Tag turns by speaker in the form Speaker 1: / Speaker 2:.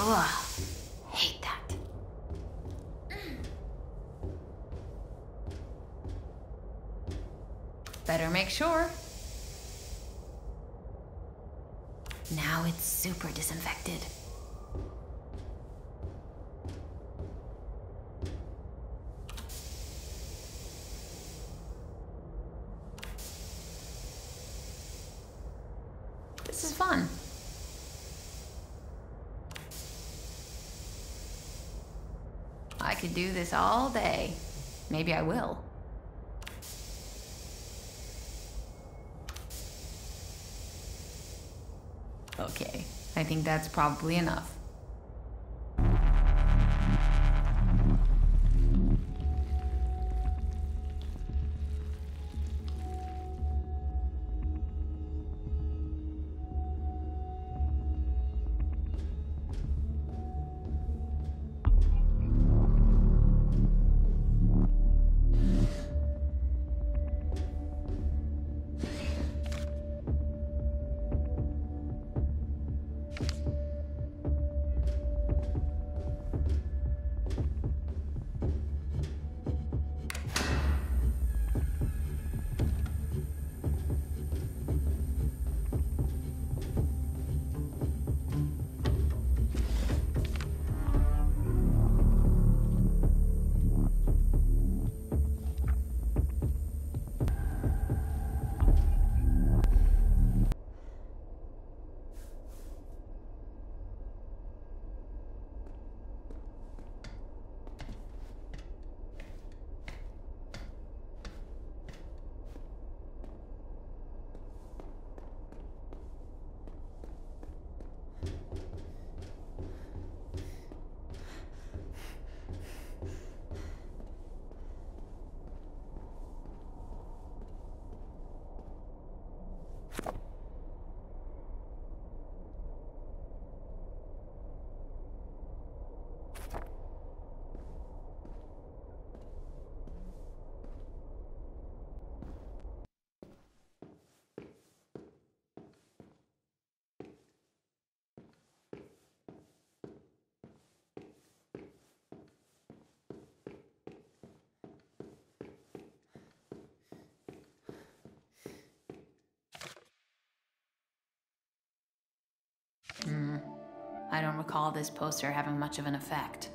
Speaker 1: Ugh, hate that. Better make sure. Now it's super disinfected. This is fun. I could do this all day. Maybe I will. Okay, I think that's probably enough. Recall this poster having much of an effect.